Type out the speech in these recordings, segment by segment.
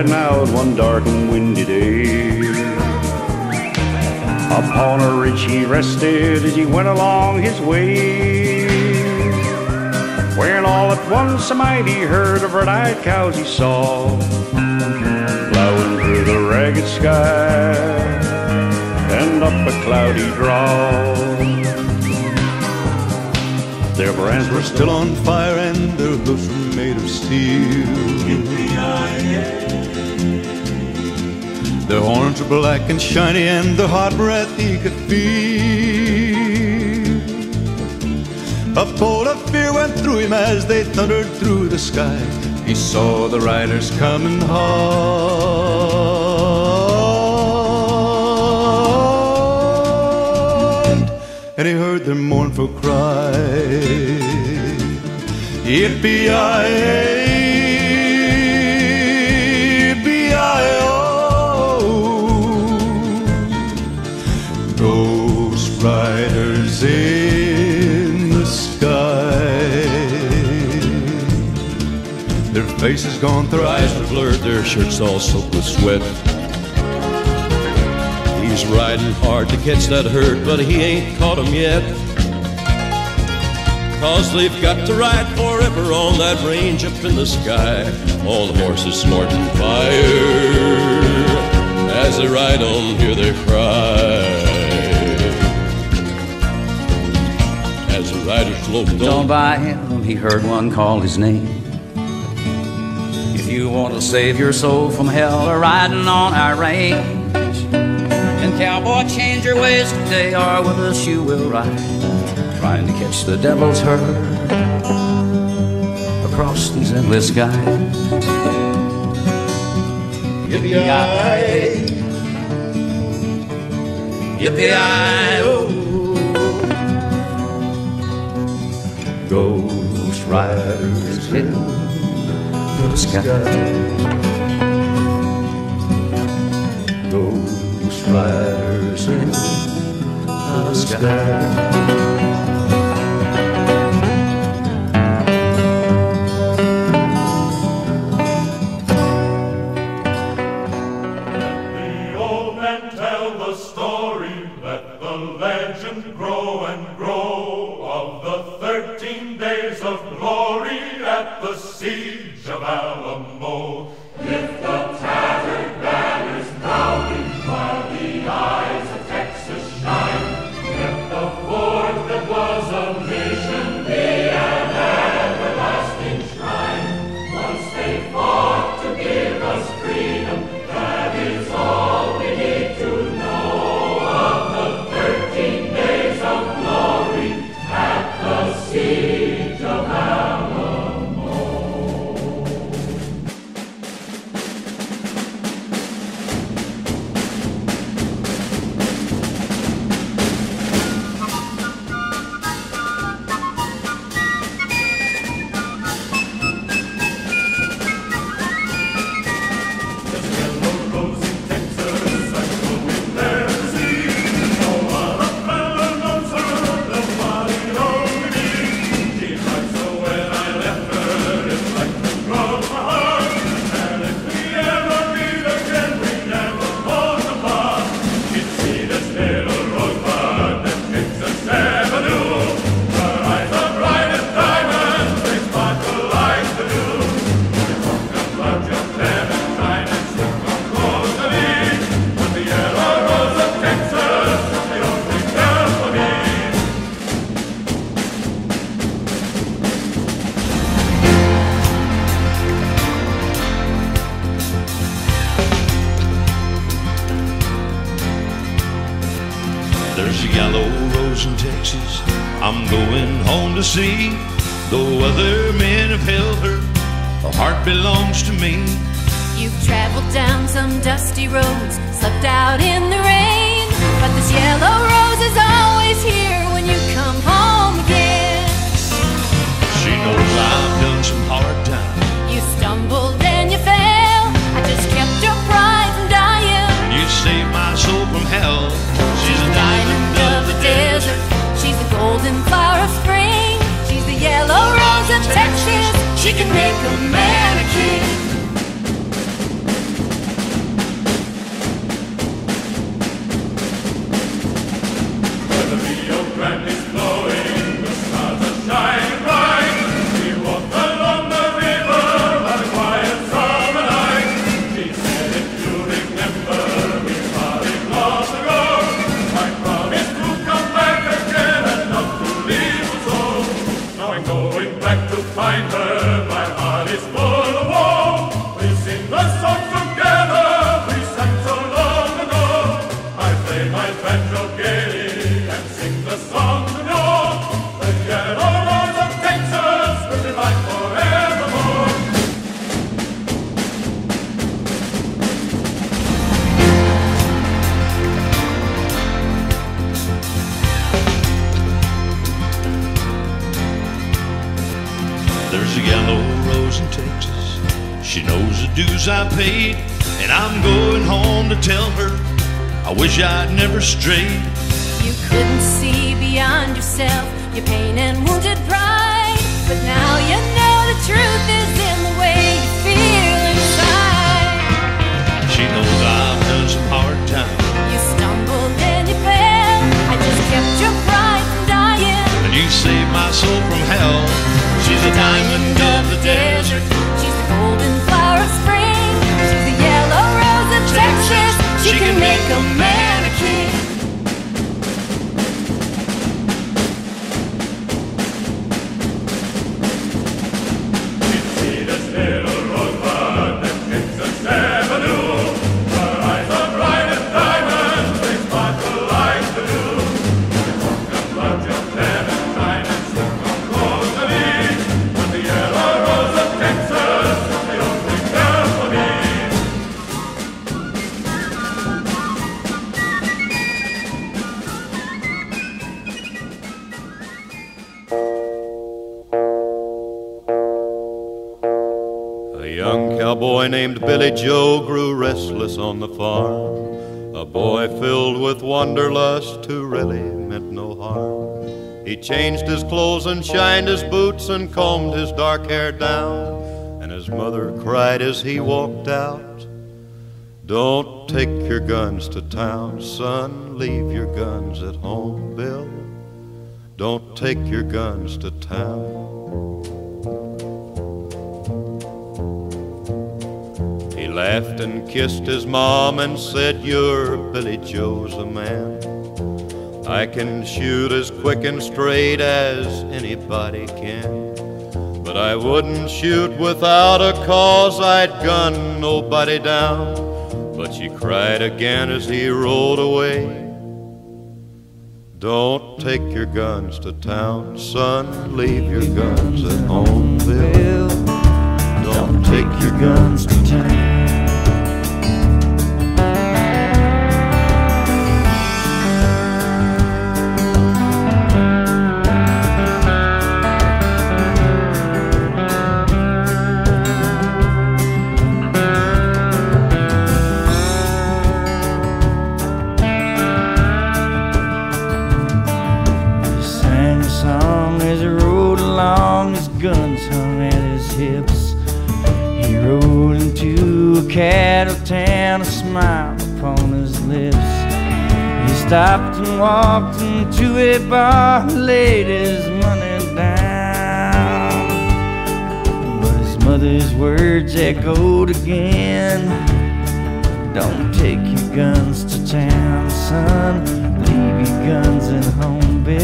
riding out one dark and windy day. Upon a ridge he rested as he went along his way. When all at once a mighty herd of red-eyed cows he saw, plowing through the ragged sky and up a cloudy draw. Their brands were still on fire and their hoofs were made of steel. Their horns were black and shiny and their hot breath he could feel. A bolt of fear went through him as they thundered through the sky. He saw the riders coming hard, and he heard their mournful cry. Yippee-yi-yi, faces gone, their eyes were blurred, their shirts all soaked with sweat. He's riding hard to catch that herd, but he ain't caught 'em yet. Cause they've got to ride forever on that range up in the sky. All the horses snorting fire. As they ride on, hear their cry. As the riders loped On on by him, he heard one call his name. You want to save your soul from hell, or riding on our range. And cowboy, change your ways today, or with us you will ride. Trying to catch the devil's herd across these endless skies. Yippee-yi, yippee-yi-oh. Ghost riders in the sky. Riders in the sky. Paid, and I'm going home to tell her I wish I'd never strayed. You couldn't see beyond yourself, your pain and wounded pride, but now you know the truth is in the way you feel inside. She knows I've done some hard times. You stumbled and you fell, I just kept your pride from dying, and you saved my soul from hell. She's a diamond of the desert. Make a man Grew restless on the farm. A boy filled with wanderlust who really meant no harm. He changed his clothes and shined his boots and combed his dark hair down. And his mother cried as he walked out Don't take your guns to town, son. Leave your guns at home, Bill. Don't take your guns to town. Laughed and kissed his mom and said, You're Billy Joe's a man. I can shoot as quick and straight as anybody can. But I wouldn't shoot without a cause, I'd gun nobody down. But she cried again as he rode away. Don't take your guns to town, son. Leave your guns at home, Bill. Don't take your guns to town. Walked into a bar, laid his money down. But his mother's words echoed again. Don't take your guns to town, son. Leave your guns at home, Bill.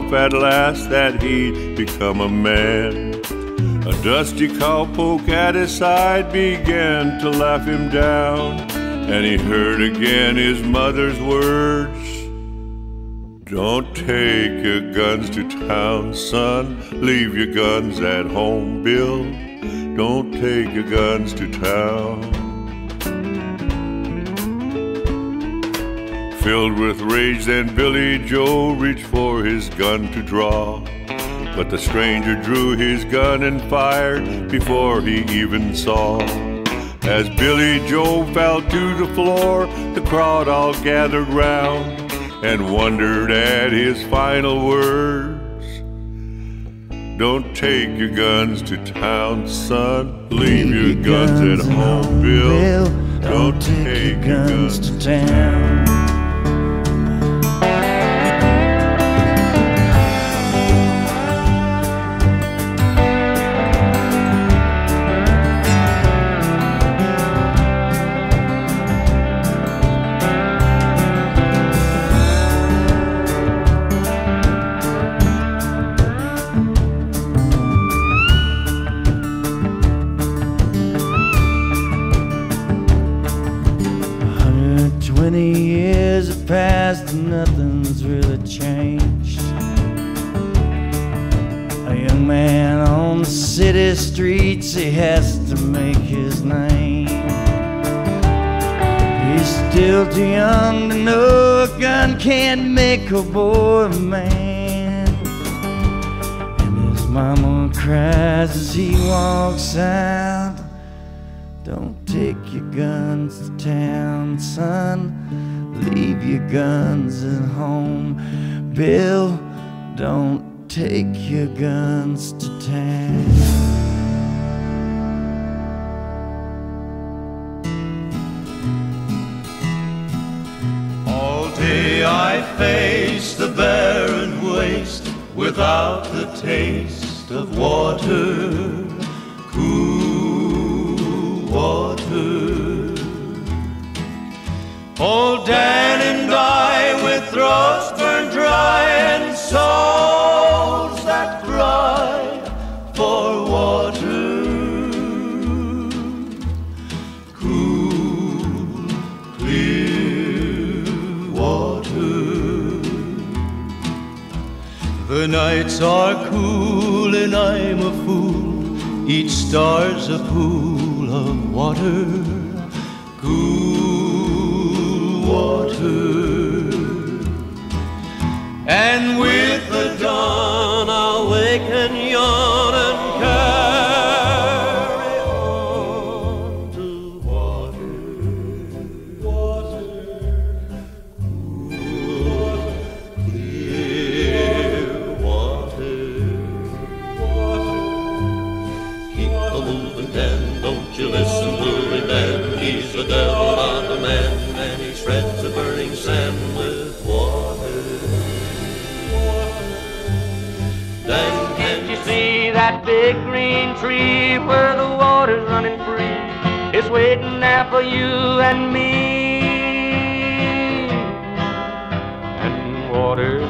Himself at last that he'd become a man. A dusty cowpoke at his side began to laugh him down, and he heard again his mother's words. Don't take your guns to town, son. Leave your guns at home, Bill. Don't take your guns to town. Filled with rage, then Billy Joe reached for his gun to draw. But the stranger drew his gun and fired before he even saw. As Billy Joe fell to the floor, the crowd all gathered round and wondered at his final words. Don't take your guns to town, son. Leave your guns at home, Bill. Don't take your guns to town. Can't make a boy a man. And his mama cries as he walks out. Don't take your guns to town, son. Leave your guns at home. Bill, don't take your guns I'm a fool. Each star's a pool of water. Cool water. And with the big green tree where the water's running free? It's waiting there for you and me. And water,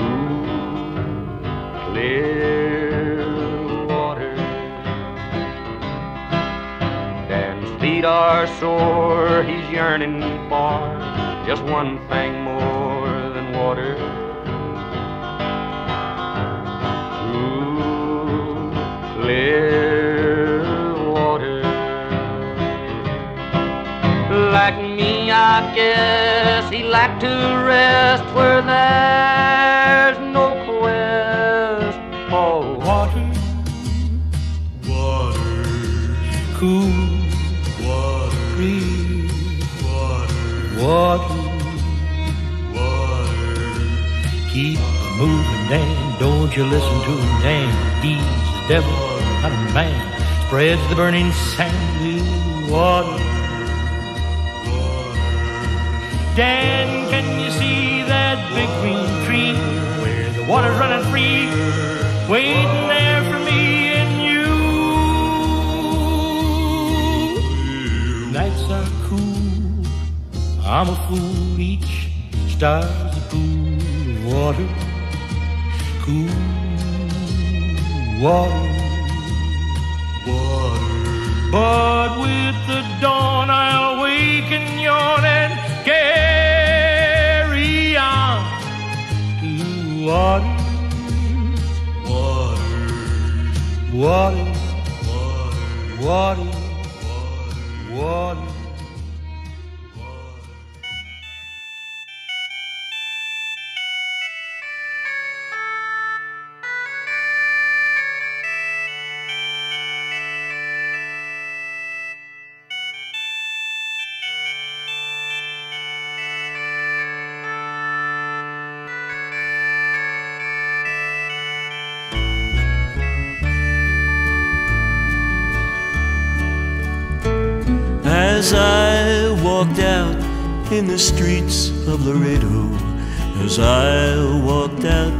ooh, clear water. Dan's feet are sore, he's yearning for just one thing I guess he like to rest where there's no quest for water. water. Cool Water. free Water. water. Water. Keep moving, Dan. Don't you listen to him, Dan. He's the devil, not a man. Spreads the burning sand water. Dan, can you see that big green tree where the water's running free? Waiting there for me and you. Nights are cool. I'm a fool. Each star's a pool of water. Cool water. Water. But with the dawn, I'll wake and yawn and carry on to water, Water. water, Water. water, Laredo, as I walked out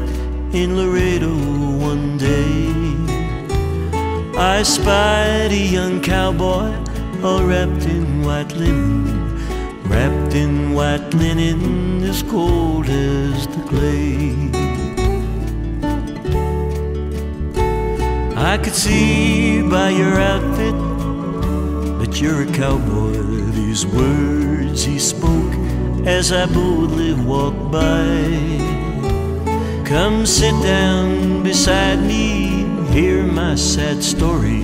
in Laredo one day, I spied a young cowboy all wrapped in white linen, wrapped in white linen as cold as the clay. I could see by your outfit that you're a cowboy. These words he as I boldly walk by. Come sit down beside me, hear my sad story.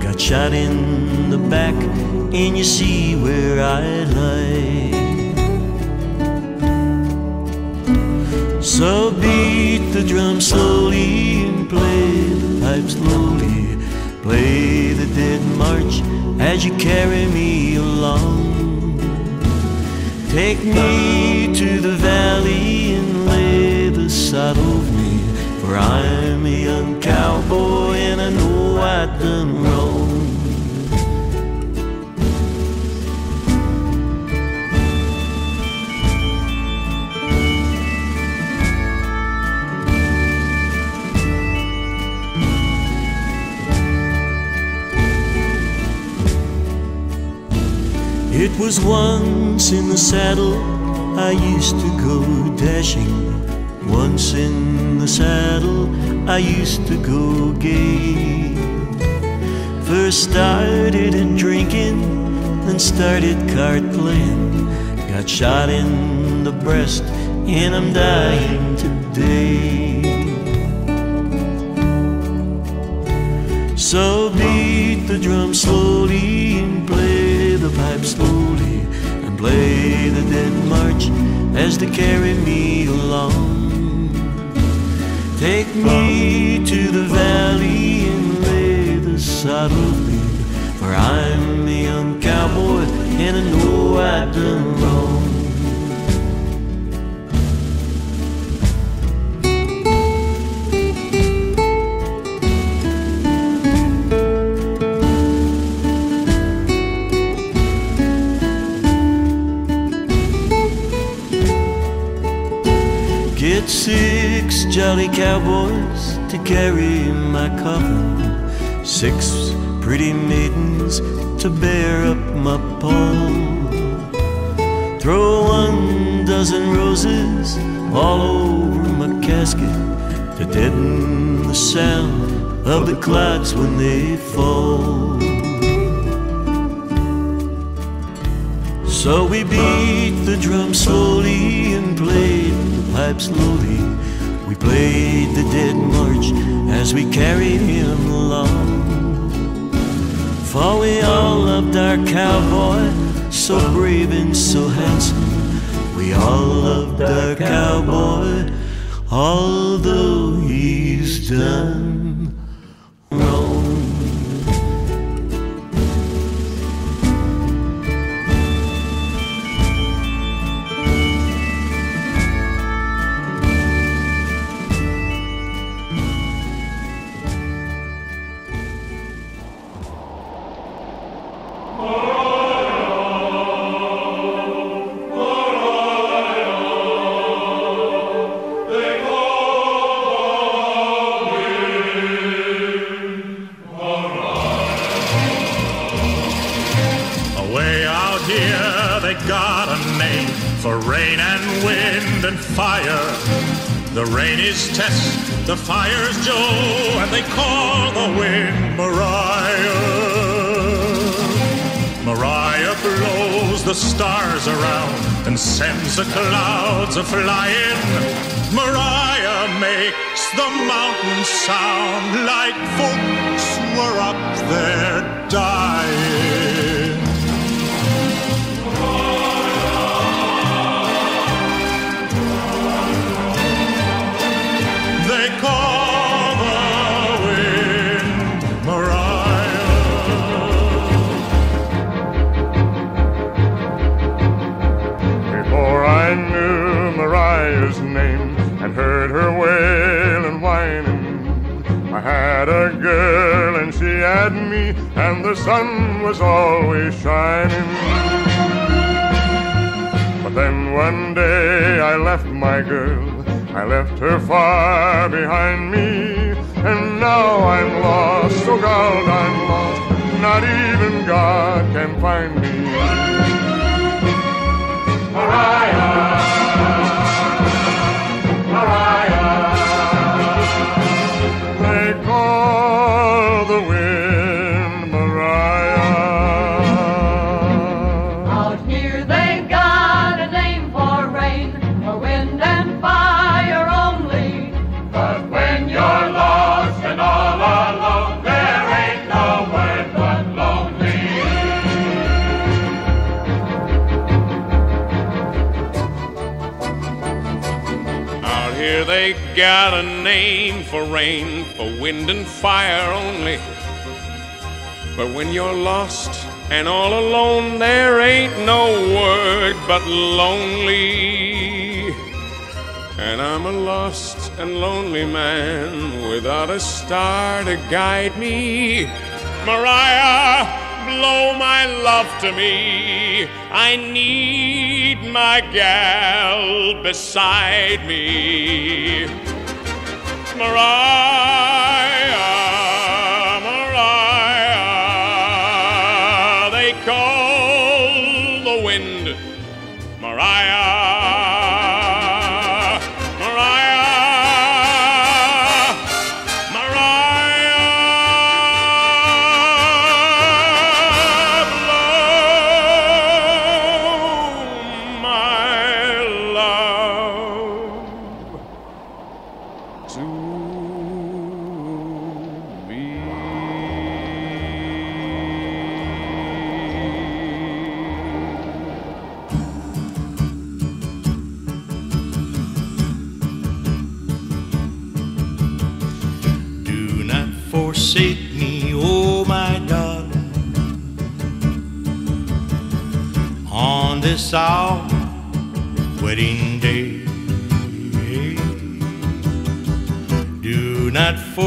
Got shot in the back, and you see where I lie. So beat the drum slowly and play the pipe slowly. Play the dead march as you carry me along. Take me to the valley and lay the sod over me. For I'm a young cowboy and I know I've done wrong. Was once in the saddle I used to go dashing. Once in the saddle I used to go gay. First started in drinking, then started card playing. Got shot in the breast, and I'm dying today. So beat the drum slowly and play pipe slowly and play the dead march as they carry me along. Take me to the valley and lay the saddle me, for I'm a young cowboy and I know I've done wrong. Six jolly cowboys to carry my coffin, six pretty maidens to bear up my pall. Throw one dozen roses all over my casket to deaden the sound of the clouds when they fall. So we beat the drum slowly and played the pipe slowly. We played the dead march as we carried him along. For we all loved our cowboy, so brave and so handsome. We all loved our cowboy, although he's done the clouds a flying. Mariah makes the mountains sound like folks were up there dying. And heard her wail and whining, I had a girl and she had me, and the sun was always shining. But then one day I left my girl, I left her far behind me, and now I'm lost, so God, I'm lost, not even God can find me. Mariah, got a name for rain, for wind and fire only. But when you're lost and all alone, there ain't no word but lonely. And I'm a lost and lonely man without a star to guide me. Mariah, blow my love to me. I need my gal beside me. Mariah,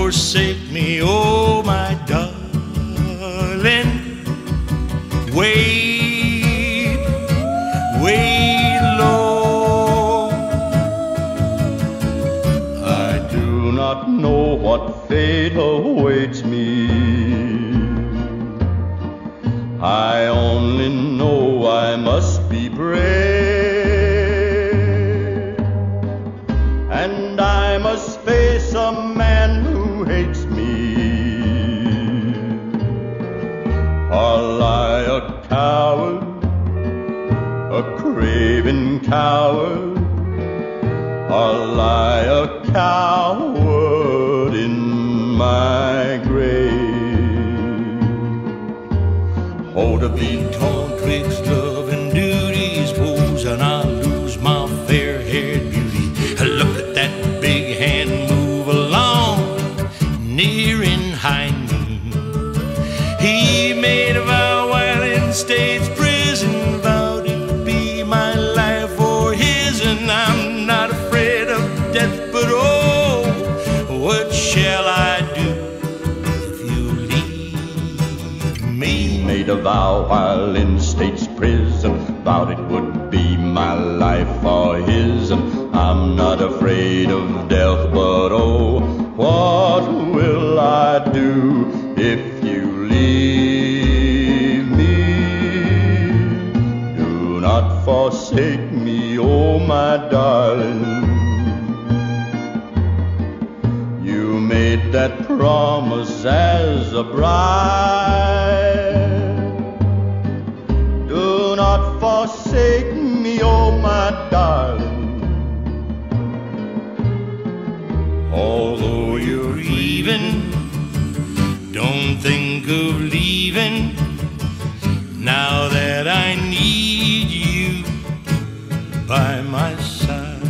forsake me, oh my darling. Wait, wait, Lord. I do not know what fate awaits craven coward or lie a coward in my grave. Hold of thee torn twixt vow while in state's prison, vowed it would be my life for his, and I'm not afraid of death, but oh, what will I do if you leave me? Do not forsake me, oh my darling. You made that promise as a bride. Don't think of leaving. Now that I need you by my side,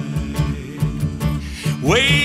wait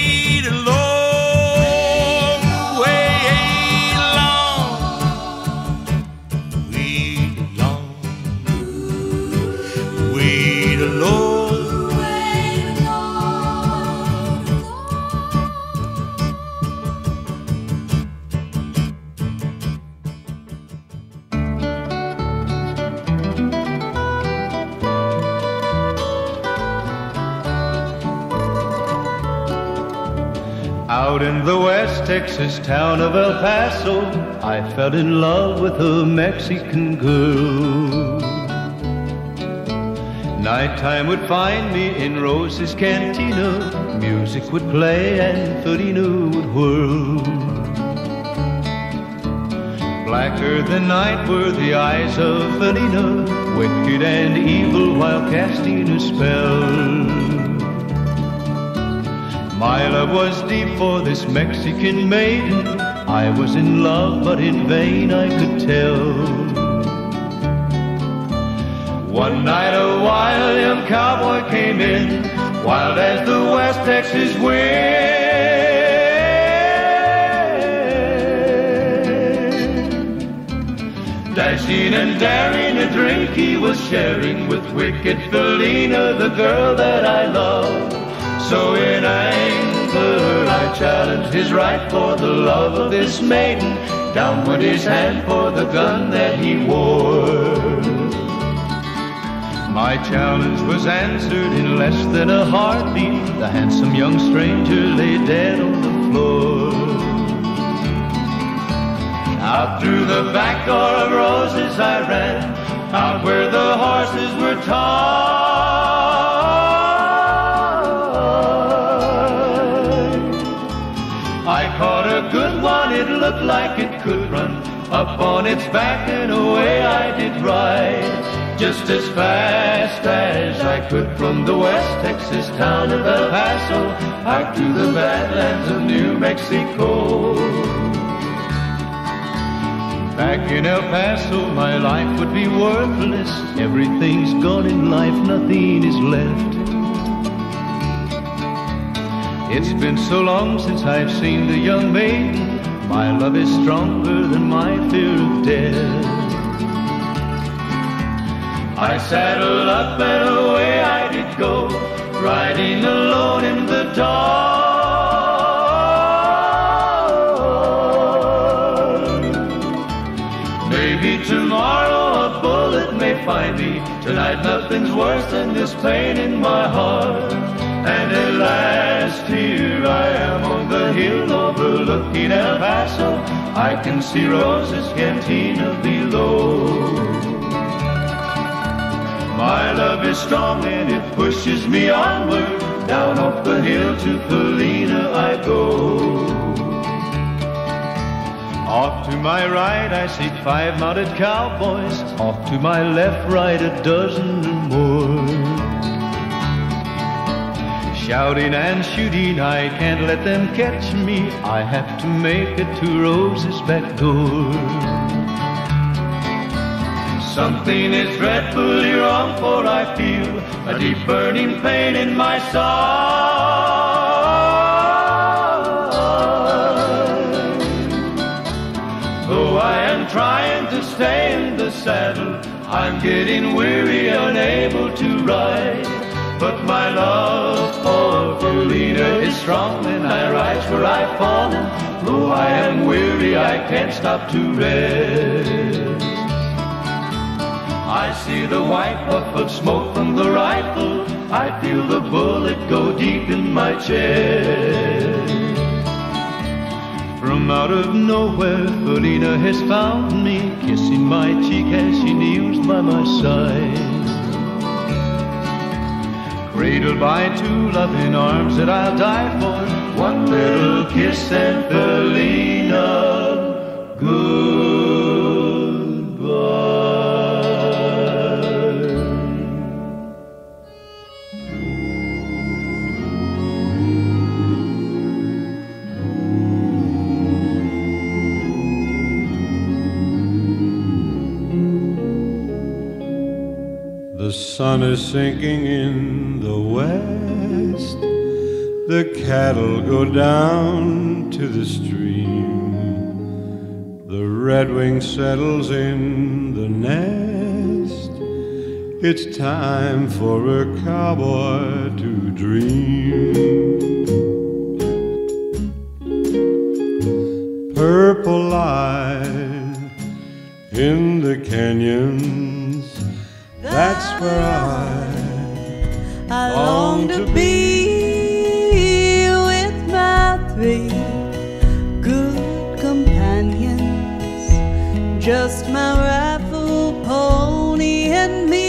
Out in the West Texas town of El Paso, I fell in love with a Mexican girl. Nighttime would find me in Rosa's cantina. Music would play and Felina would whirl. Blacker than night were the eyes of Felina, wicked and evil while casting a spell. My love was deep for this Mexican maiden. I was in love, but in vain I could tell. One night a wild young cowboy came in, wild as the West Texas wind. Dashing and daring, a drink he was sharing with wicked Felina, the girl that I love. So in anger I challenged his right for the love of this maiden. Down went his hand for the gun that he wore. My challenge was answered in less than a heartbeat. The handsome young stranger lay dead on the floor. Out through the back door of Rosa's I ran, out where the horses were tied. Looked like it could run up on its back, and away I did ride just as fast as I could from the West Texas town of El Paso out to the badlands of New Mexico. Back in El Paso, my life would be worthless. Everything's gone in life, nothing is left. It's been so long since I've seen the young maiden. My love is stronger than my fear of death. I saddled up and away I did go, riding alone in the dark. Maybe tomorrow a bullet may find me. Tonight nothing's worse than this pain in my heart. And at last here I am on the hill overlooking El Paso. I can see Rosa's cantina below. My love is strong and it pushes me onward. Down off the hill to Felina I go. Off to my right I see five mounted cowboys. Off to my left, right a dozen or more. Shouting and shooting, I can't let them catch me. I have to make it to Rosa's back door. Something is dreadfully wrong, for I feel a deep burning pain in my side. Though I am trying to stay in the saddle, I'm getting weary, unable to ride. But my love for Felina is strong, and I rise where I've fallen. Though I am weary, I can't stop to rest. I see the white puff of smoke from the rifle. I feel the bullet go deep in my chest. From out of nowhere, Felina has found me, kissing my cheek as she kneels by my side. Cradled by two loving arms that I'll die for, one little kiss and Felina, goodbye. The sun is sinking in the west. The cattle go down to the stream. The redwing settles in the nest. It's time for a cowboy to dream. Purple light in the canyons. That's where I, I long to be with my three good companions, just my raffle pony, and me.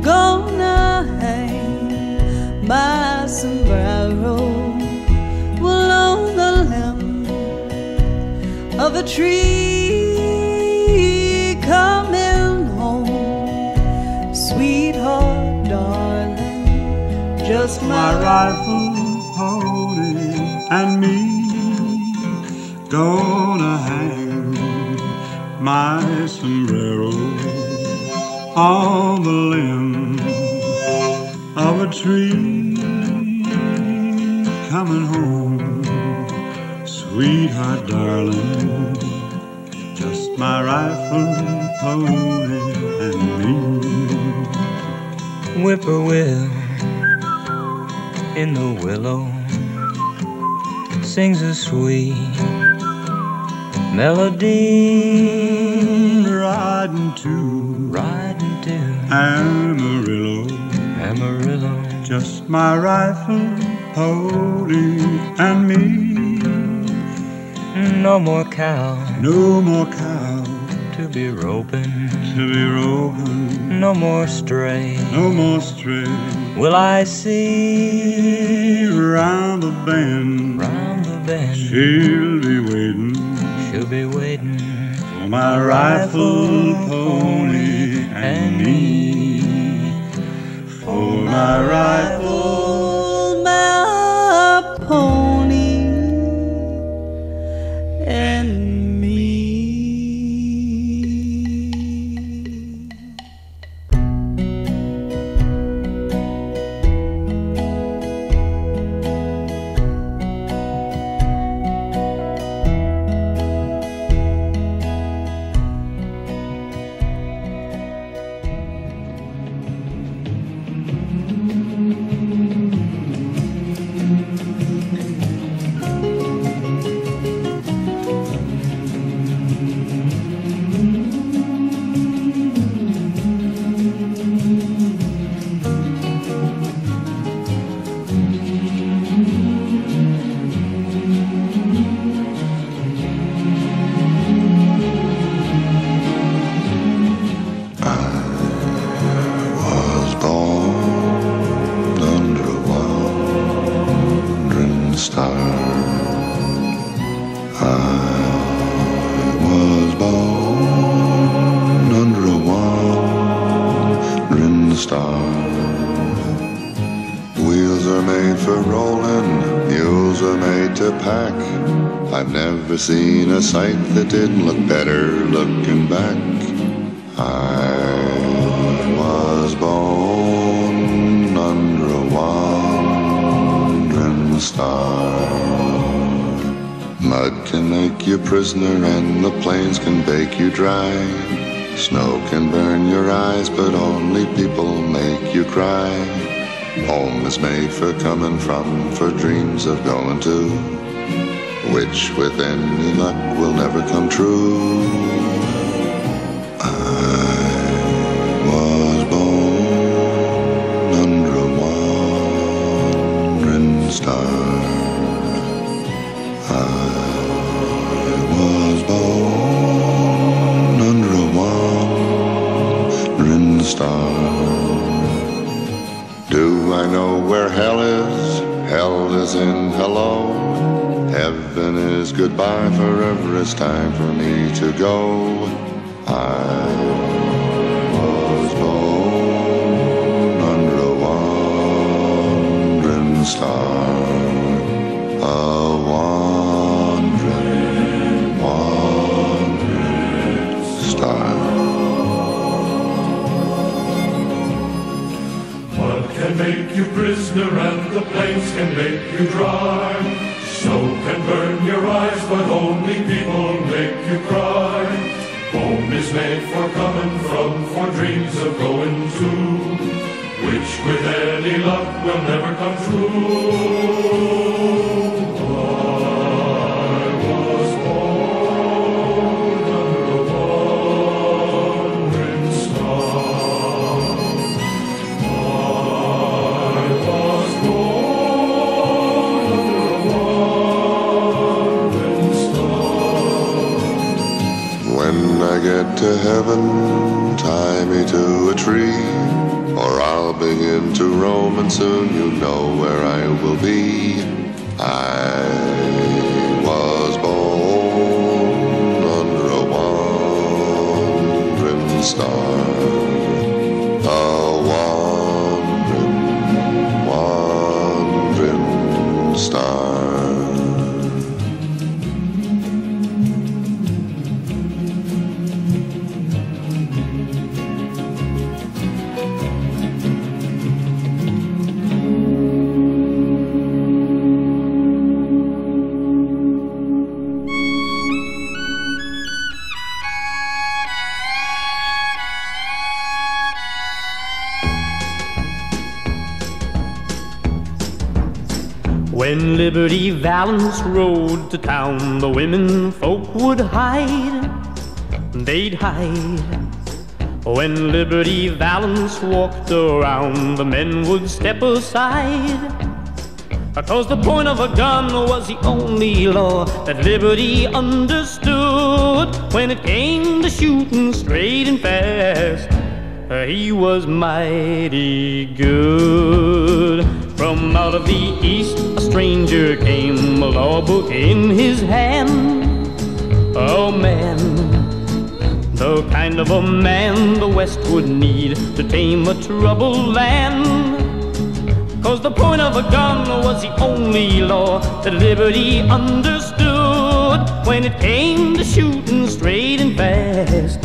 Gonna hang my sombrero along the limb of a tree. Just my rifle pony and me gonna hang my sombrero on the limb of a tree coming home. Sweetheart darling just my rifle pony and me. Whippoorwill in the willow sings a sweet melody. Riding to riding to Amarillo. Amarillo. Just my rifle pony and me. No more cow. No more cow. To be roping. To be roping. No more stray. No more stray will I see round the bend. Round the bend. She'll be waiting. She'll be waiting for my rifle pony and me. for my rifle my pony a sight that didn't look better looking back. I was born under a wandering star. Mud can make you prisoner and the plains can bake you dry. Snow can burn your eyes, but only people make you cry. Home is made for coming from, for dreams of going to, which with any luck will never come true. It's time for me to go. I was born under a wandering star, a wandering, wandering star. Mud can make you prisoner and the plains can make you dry. Snow can burn your eyes, but only people make you cry. Home is made for coming from, for dreams of going to, which with any luck will never come true. To heaven, tie me to a tree, or I'll begin to roam, and soon you know where I will be. I was born under a wandering star, When Liberty Valance rode to town, the women folk would hide. They'd hide. When Liberty Valance walked around, the men would step aside. Cause the point of a gun was the only law that Liberty understood. When it came to shooting straight and fast, he was mighty good. From out of the east, a stranger came, a law book in his hand. Oh man, the kind of a man the West would need to tame a troubled land. Cause the point of a gun was the only law that liberty understood. When it came to shooting straight and fast,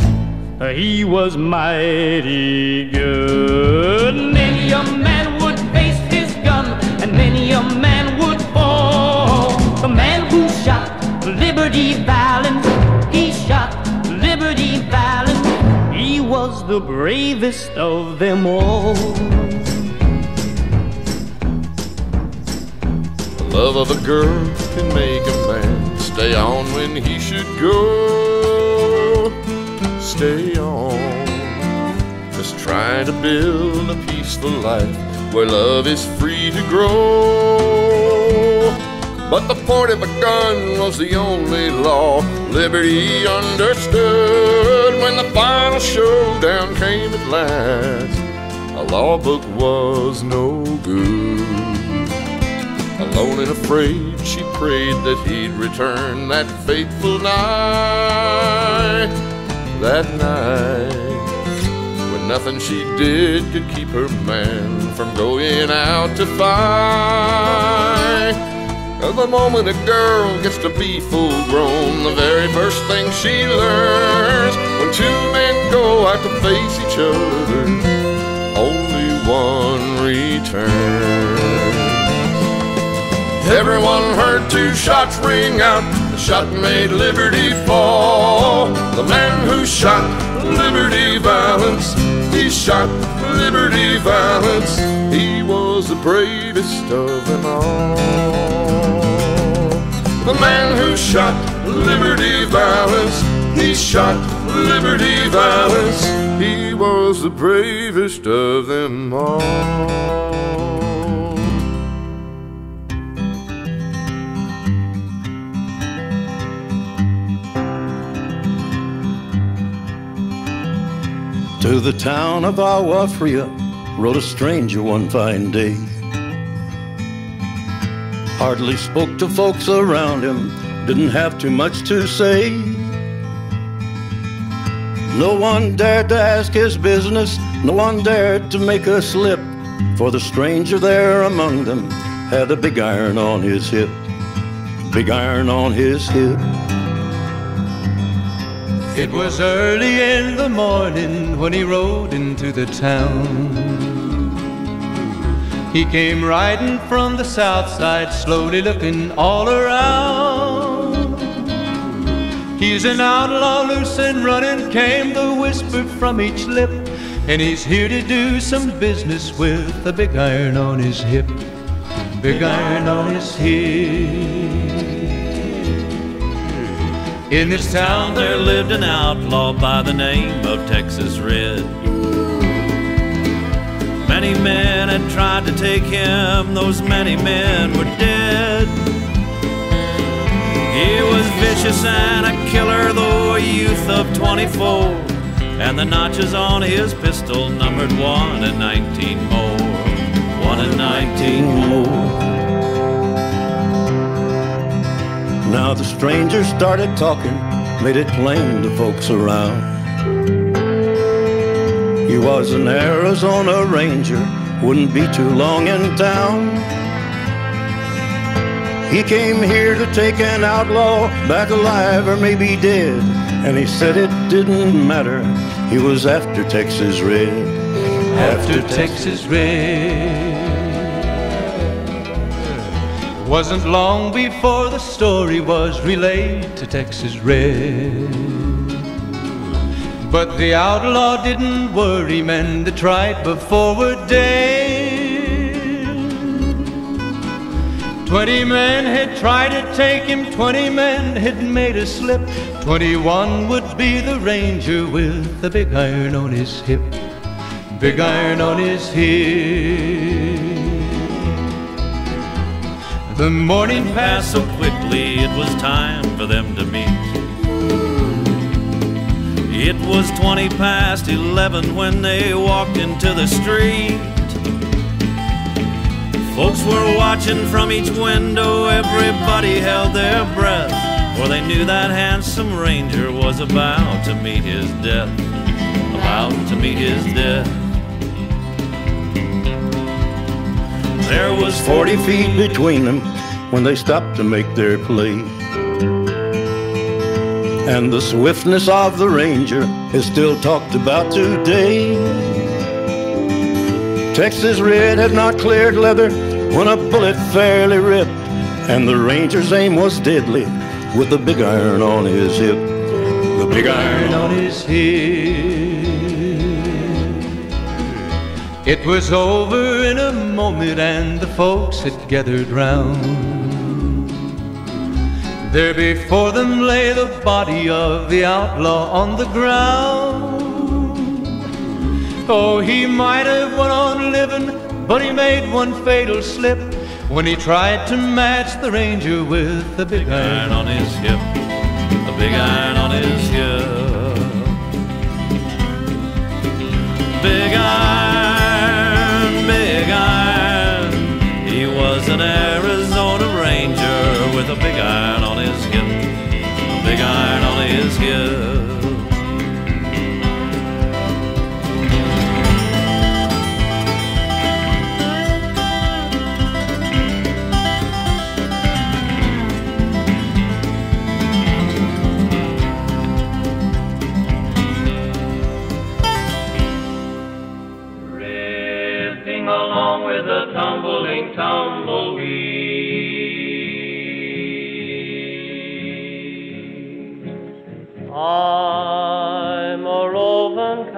he was mighty good. A man would fall. The man who shot Liberty Valance, he shot Liberty Valance. He was the bravest of them all. The love of a girl can make a man stay on when he should go. Stay on. Just trying to build a peaceful life where love is free to grow. But the point of a gun was the only law liberty understood when the final showdown came at last. A law book was no good. Alone and afraid, she prayed that he'd return that fateful night. That night, nothing she did could keep her man from going out to fight. The moment a girl gets to be full grown, the very first thing she learns when two men go out to face each other, only one returns. Everyone heard two shots ring out. The shot made Liberty fall. The man who shot Liberty he shot Liberty Valance. He was the bravest of them all. The man who shot Liberty Valance, he shot Liberty Valance. He was the bravest of them all. To the town of Agua Fria rode a stranger one fine day. Hardly spoke to folks around him, didn't have too much to say. No one dared to ask his business, no one dared to make a slip, for the stranger there among them had a big iron on his hip, big iron on his hip. It was early in the morning when he rode into the town. He came riding from the south side, slowly looking all around. He's an outlaw, loose and running, came the whisper from each lip. And he's here to do some business with a big iron on his hip, big iron on his hip. In this town there lived an outlaw by the name of Texas Red. Many men had tried to take him, those many men were dead. He was vicious and a killer, though a youth of 24, and the notches on his pistol numbered one and 19 more. One and 19 more. Now the stranger started talking, made it plain to folks around. He was an Arizona Ranger, wouldn't be too long in town. He came here to take an outlaw back alive or maybe dead. And he said it didn't matter, he was after Texas Red. After Texas Red. Wasn't long before the story was relayed to Texas Red. But the outlaw didn't worry men that tried before were dead. Twenty men had tried to take him, twenty men had made a slip. Twenty-one would be the ranger with the big iron on his hip. Big iron on his hip. The morning passed so quickly, it was time for them to meet. It was 20 past 11 when they walked into the street. Folks were watching from each window, everybody held their breath, for they knew that handsome ranger was about to meet his death. About to meet his death. There was 40 feet between them when they stopped to make their play. And the swiftness of the ranger is still talked about today. Texas Red had not cleared leather when a bullet fairly ripped, and the ranger's aim was deadly with the big iron on his hip. The big iron on his hip. It was over in a moment, and the folks had gathered round. There before them lay the body of the outlaw on the ground. Oh, he might have went on living, but he made one fatal slip when he tried to match the ranger with the big, big iron on his hip. The big iron on his hip. Big iron, was an Arizona a roving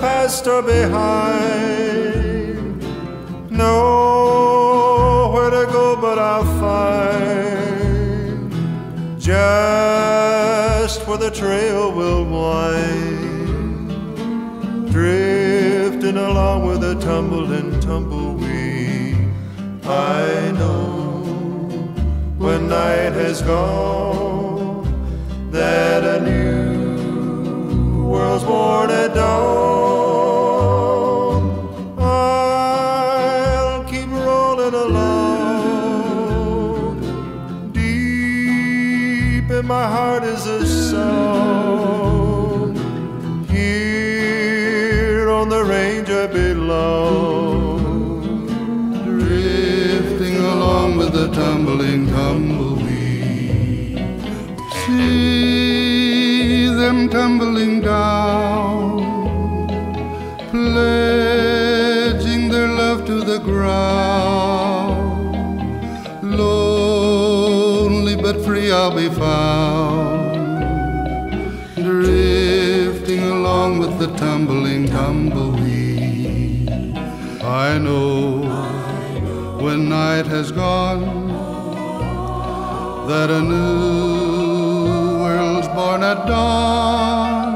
past are behind. Nowhere to go but I'll find just where the trail will wind. Drifting along with a tumbling tumbleweed. I know when night has gone that a new world's born my heart is a song. Here on the range I belong. Drifting along with the tumbling tumbleweed. See them tumbling I'll be found, drifting along with the tumbling tumbleweed. I know when night has gone that a new world's born at dawn.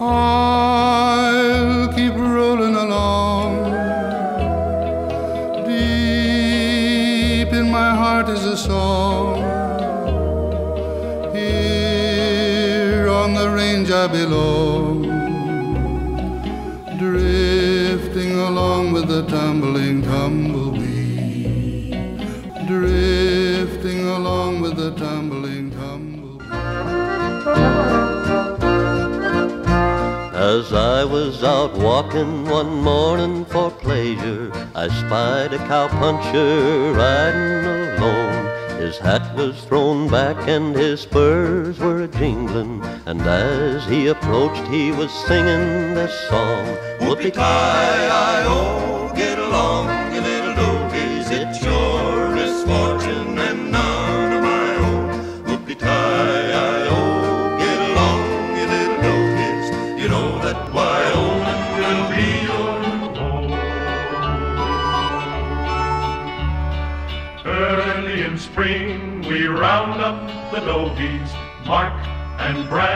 I'll keep rolling along. Deep in my heart is a song. Belong drifting along with the tumbling tumbleweed, drifting along with the tumbling tumbleweed. As I was out walking one morning for pleasure, I spied a cowpuncher riding alone. His hat was thrown back and his spurs were jingling. And as he approached, he was singing this song. Whoopie-tie-I-O, get along, you little dogies. It's your misfortune and none of my own. Whoopie-tie-I-O, get along, you little dogies. You know that Wyoming will be your home. Early in spring, we round up the dogies, mark and brand and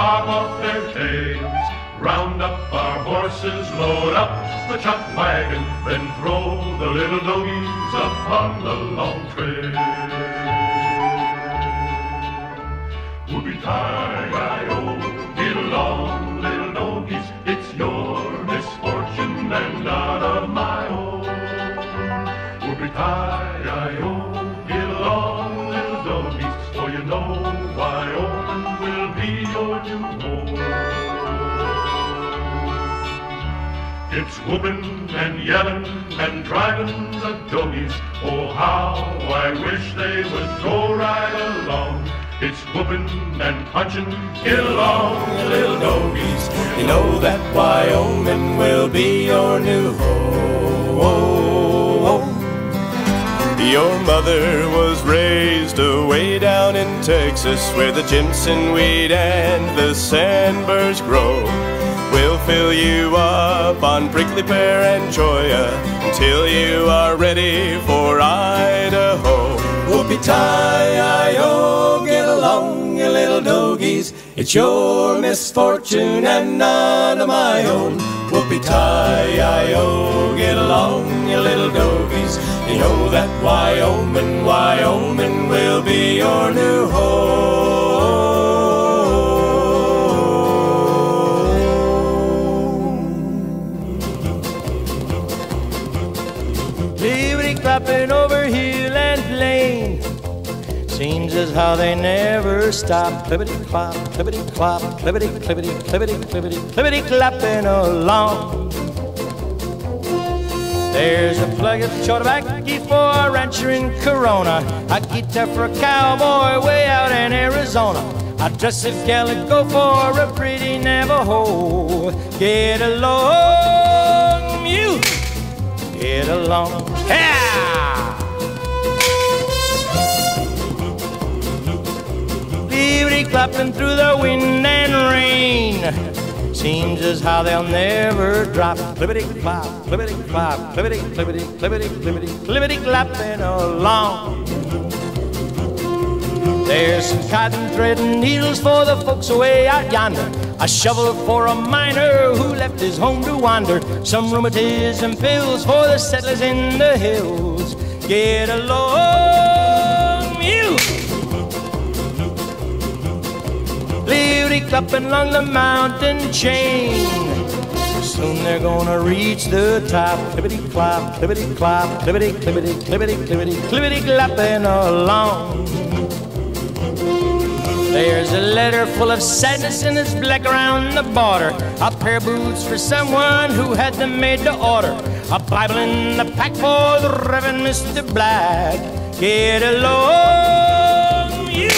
bob off their tails. Round up our horses, load up the chuck wagon, then throw the little dogies upon the long trail. Whooping and yelling and driving the dogies. Oh, how I wish they would go right along. It's whooping and punching. Get along, little dogies. You know that Wyoming will be your new home. Your mother was raised away down in Texas where the Jimson weed and the sandburrs grow. We'll fill you up on prickly pear and cholla until you are ready for Idaho. Whoopie-tie-I-O, get along, you little dogies. It's your misfortune and none of my own. Whoopie-tie-I-O, get along, you little dogies. You know that Wyoming, Wyoming will be your new Liberty clapping over hill and plain. Seems as how they never stop. Clippity clop, clippity clop, clippity, clippity, clippity, clippity, clippity clapping along. There's a plug of Chodabacky for a rancher in Corona. A guitar for a cowboy way out in Arizona. A dress of calico for a pretty Navajo. Get along, you. Get along. Yeah! Clapping through the wind and rain. Seems as how they'll never drop. Clippity clop, clippity clop, clippity, clippity, clippity, clippity, clippity clapping along. There's some cotton thread and needles for the folks away out yonder. A shovel for a miner who left his home to wander. Some rheumatism pills for the settlers in the hills. Get along, Liberty clapping along the mountain chain. Soon they're gonna reach the top. Clippity clop, clippity clop, clippity, clippity, clippity, clippity, clippity clapping along. There's a letter full of sadness and it's black around the border. A pair of boots for someone who had them made to order. A Bible in the pack for the Reverend Mr. Black. Get along, you.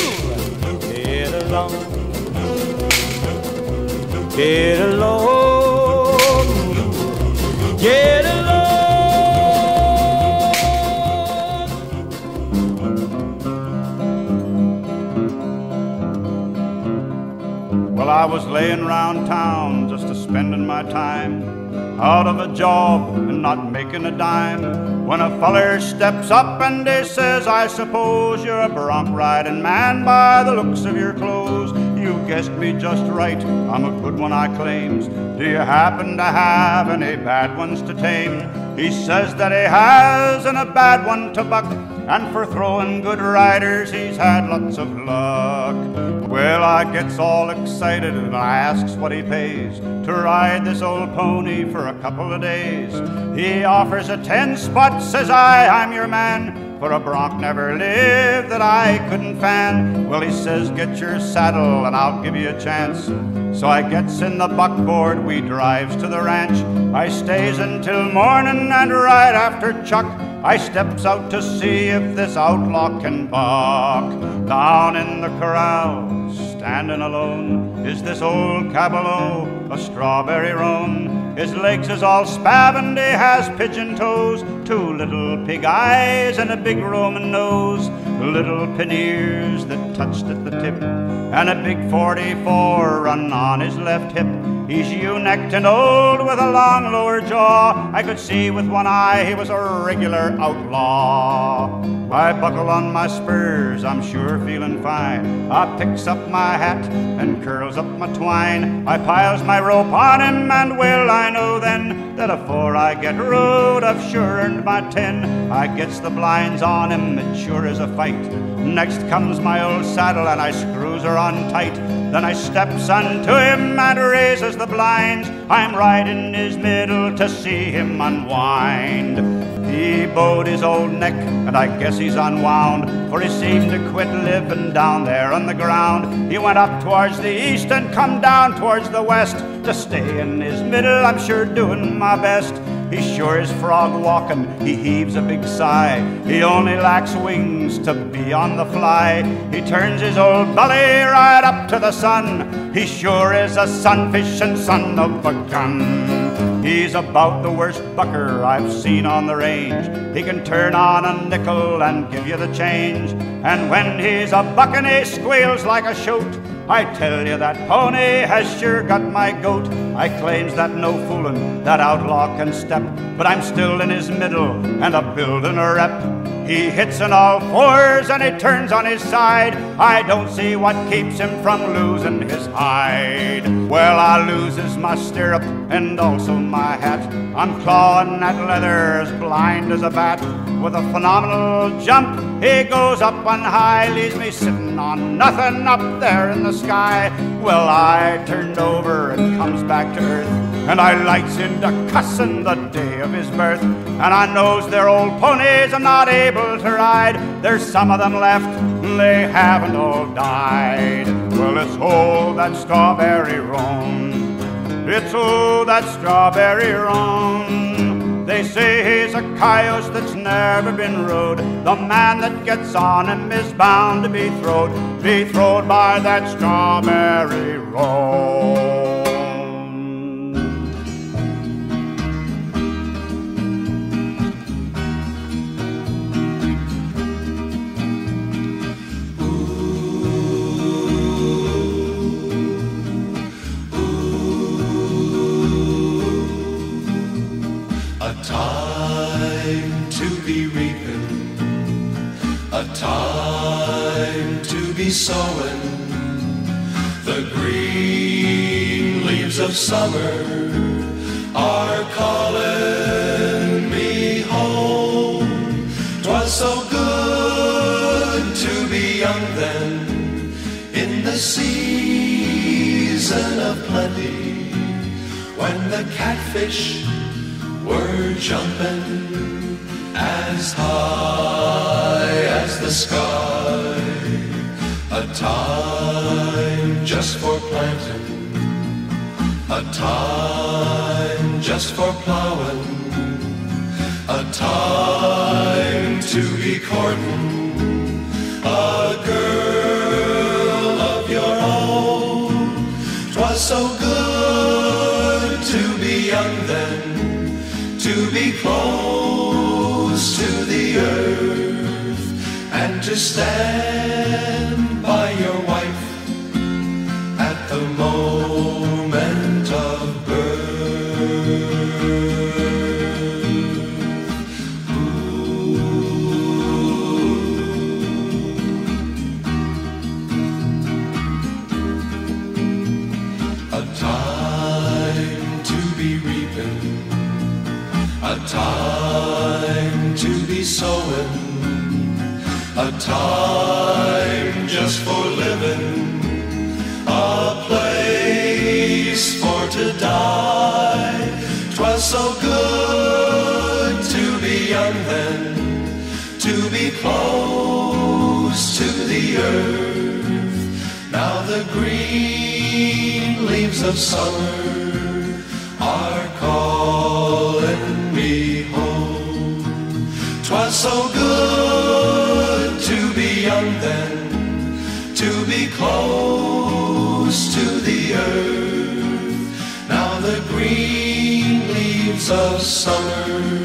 Get along. Get along. Get along. Well, I was laying round town just a spending my time out of a job and not making a dime. When a feller steps up and he says, I suppose you're a bronc riding man by the looks of your clothes. You guessed me just right, I'm a good one, I claims. Do you happen to have any bad ones to tame? He says that he has, and a bad one to buck. And for throwing good riders, he's had lots of luck. Well, I gets all excited and I asks what he pays to ride this old pony for a couple of days. He offers a ten spot, says I, I'm your man. For a bronc never lived that I couldn't fan. Well, he says, get your saddle and I'll give you a chance. So I gets in the buckboard, we drives to the ranch. I stays until morning and right after Chuck, I steps out to see if this outlaw can buck. Down in the corral, standing alone, is this old caballo, a strawberry roan. His legs is all spavined, he has pigeon toes, two little pig eyes and a big Roman nose, little pin ears that touched at the tip, and a big 44 run on his left hip. He's ewe-necked and old with a long lower jaw. I could see with one eye he was a regular outlaw. I buckle on my spurs, I'm sure feeling fine. I picks up my hat and curls up my twine. I piles my rope on him, and well I know then that afore I get rode, I've sure earned my ten. I gets the blinds on him, it sure is a fight. Next comes my old saddle, and I screws her on tight. Then I steps unto him and raises the blinds. I'm right in his middle to see him unwind. He bowed his old neck, and I guess he's unwound, for he seemed to quit living down there on the ground. He went up towards the east and come down towards the west to stay in his middle. I'm sure doing my best. He sure is frog walking, he heaves a big sigh. He only lacks wings to be on the fly. He turns his old belly right up to the sun. He sure is a sunfish and son of a gun. He's about the worst bucker I've seen on the range. He can turn on a nickel and give you the change. And when he's a bucking, he squeals like a shoat. I tell you that pony has sure got my goat. I claims that no foolin' that outlaw can step, but I'm still in his middle and a buildin' a rep. He hits on all fours and he turns on his side. I don't see what keeps him from losing his hide. Well, I loses my stirrup and also my hat. I'm clawing at leather as blind as a bat. With a phenomenal jump, he goes up on high, leaves me sitting on nothing up there in the sky. Well, I turned over and comes back to earth. And I lights into cussin' the day of his birth. And I knows their old ponies are not able to ride. There's some of them left, they haven't all died. Well, it's all that strawberry roan. It's all that strawberry roan. They say he's a coyote that's never been rode. The man that gets on him is bound to be throwed, be throwed by that strawberry roan. Time to be sowing. The green leaves of summer are calling me home. 'Twas so good to be young then, in the season of plenty, when the catfish were jumping as high as the sky. A time just for planting, a time just for plowing, a time to be courting a girl of your own. Twas so good to be young then, to be close to stand a time just for living, a place for to die. Twas so good to be young then, to be close to the earth. Now the green leaves of summer are calling me home. Twas so good close to the earth. Now the green leaves of summer